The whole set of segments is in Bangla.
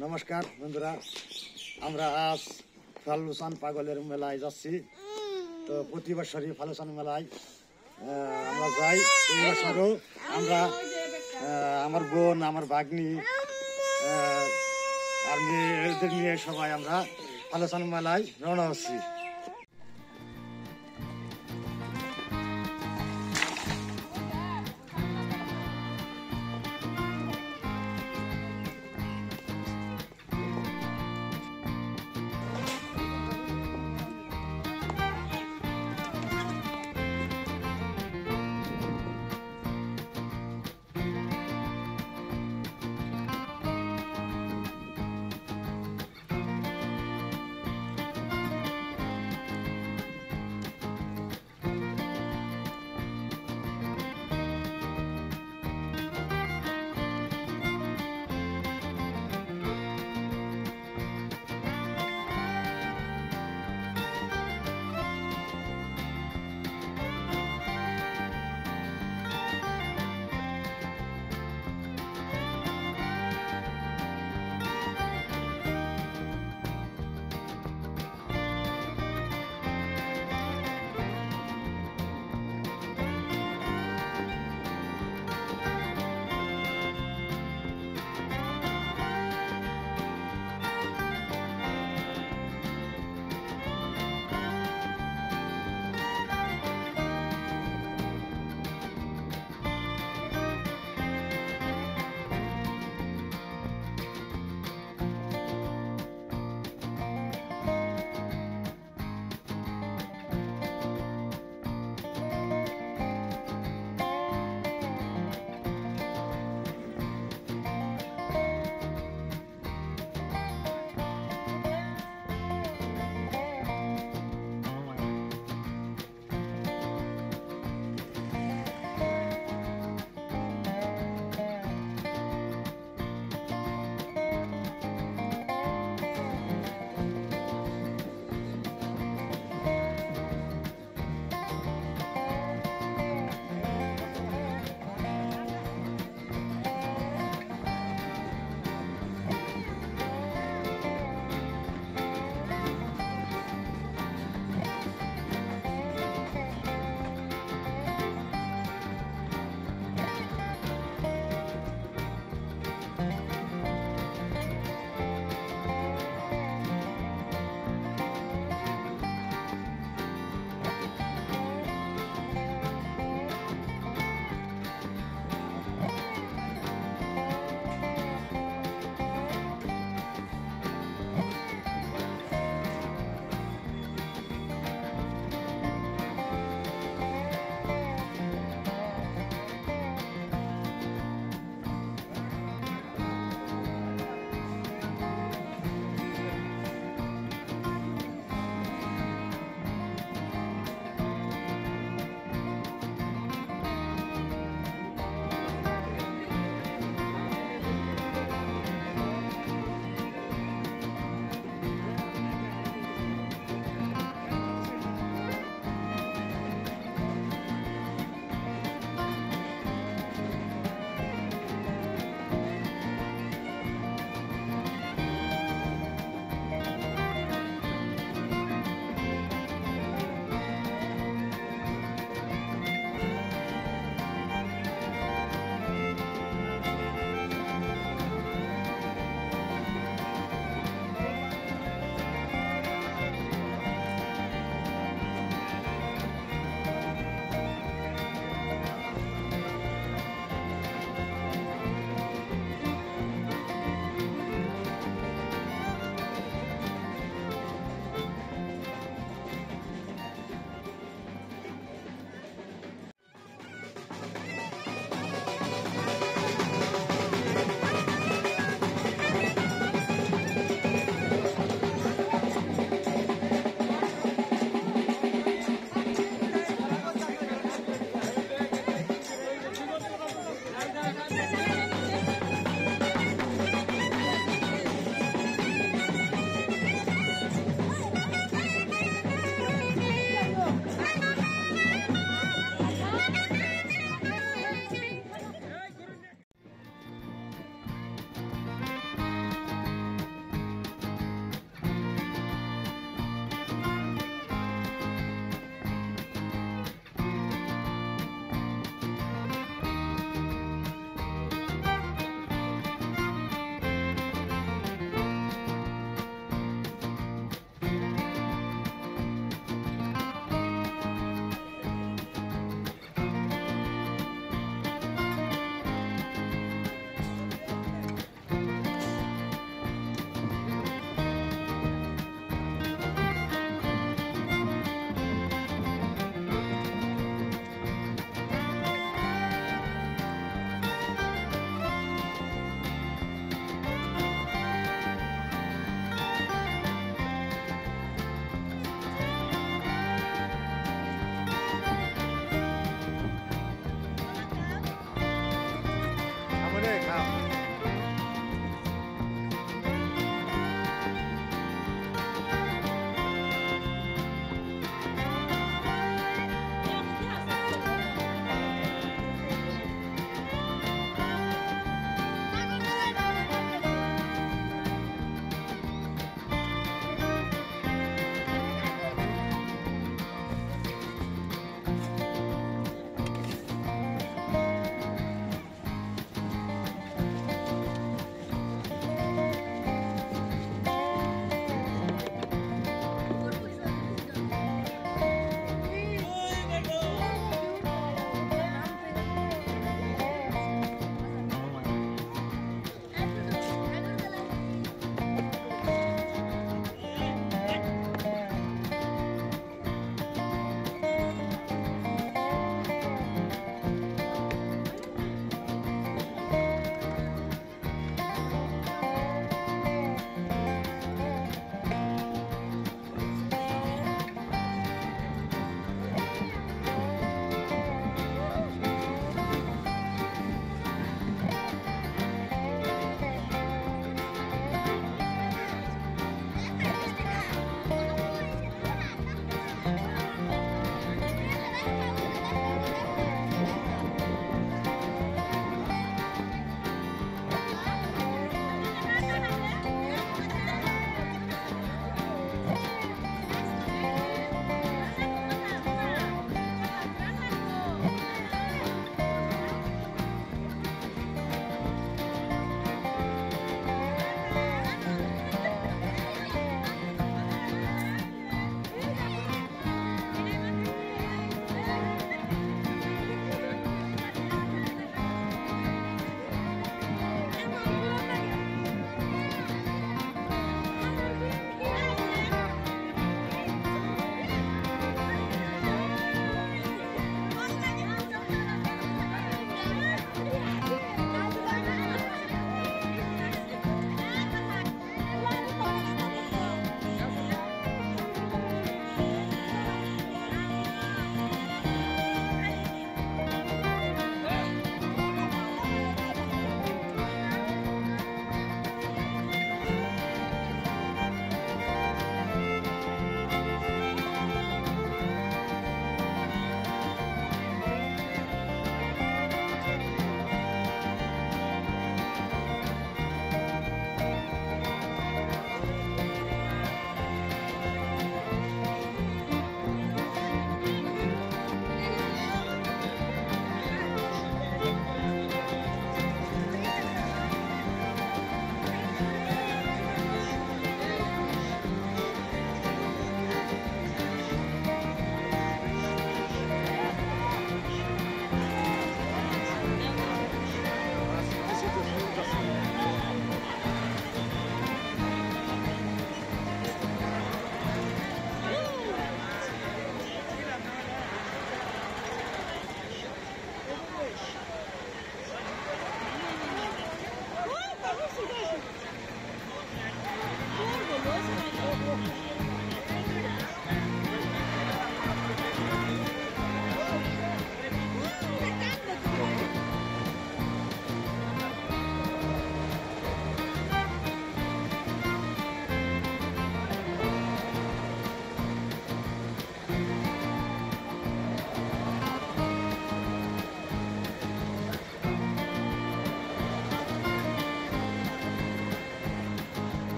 নমস্কার, বন্ধুরা। আমরা আজ ফালুসান পাগলের মেলায় যাচ্ছি। তো প্রতি বছরই ফালুসান মেলায় আমরা যাই। এই বছরও আমরা আমার বোন, আমার ভাগ্নি আর মেয়েদের নিয়ে সবাই আমরা ফালুসান মেলায় রওনা হচ্ছি।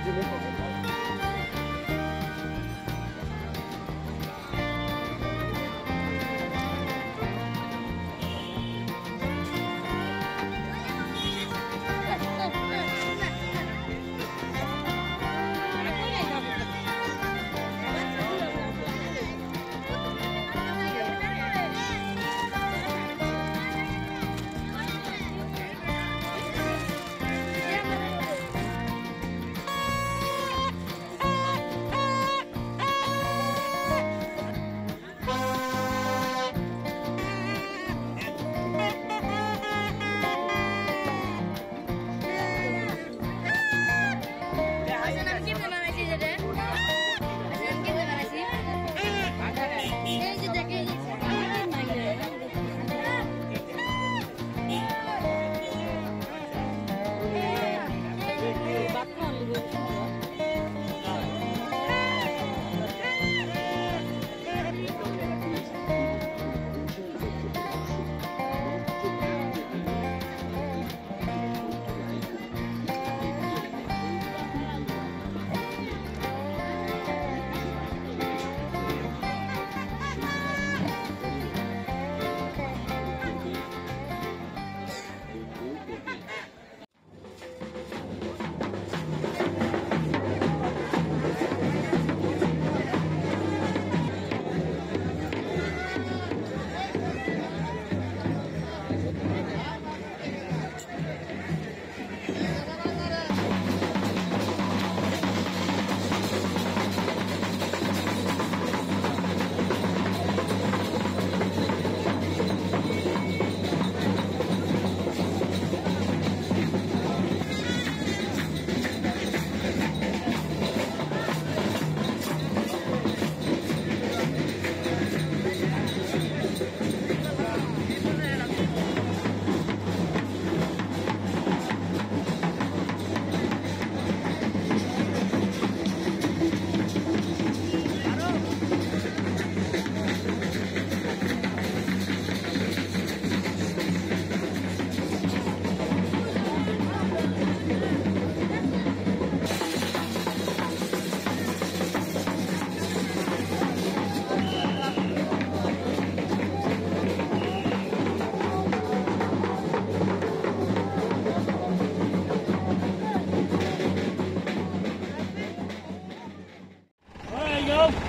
这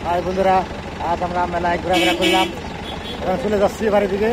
ভাই বন্ধুরা আজ আমরা মেলায় ঘোরাঘুরা করলাম। এখন চলে যাচ্ছি বাড়ির দিকে।